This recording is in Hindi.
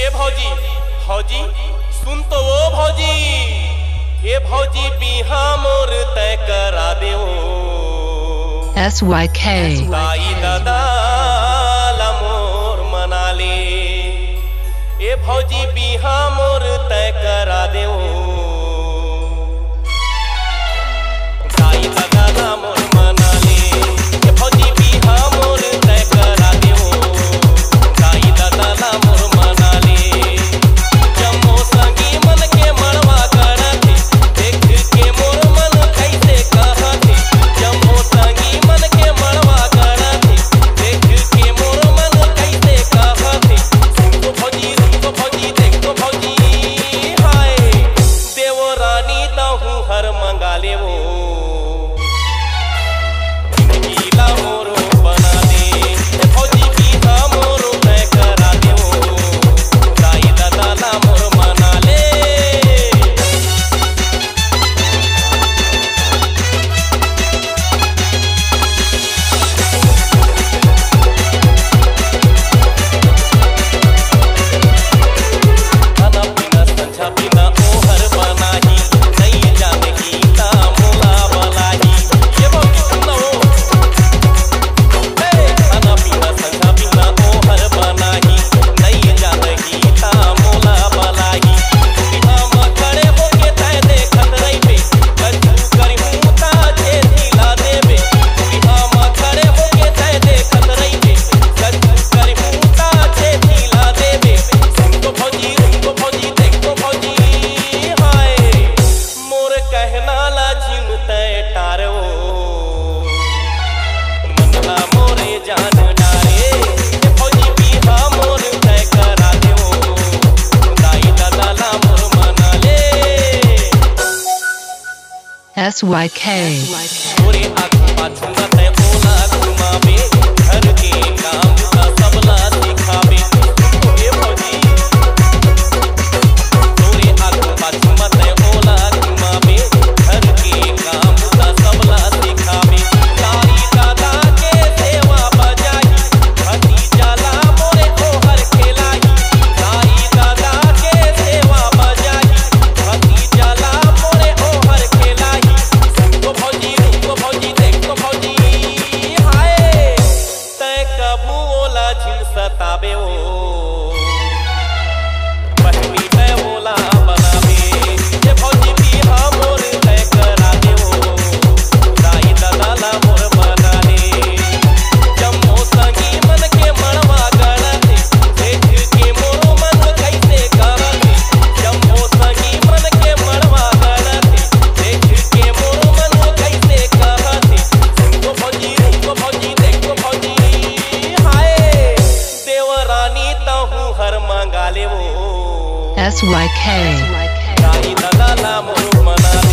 ए भौजी भौजी सुन तो वो भौजी ए भौजी पीहा मोर तय करा दे एस वाई के ताई दादा मोर मना ले ए भौजी पीहा मोर तय करा दे SYK. Syk.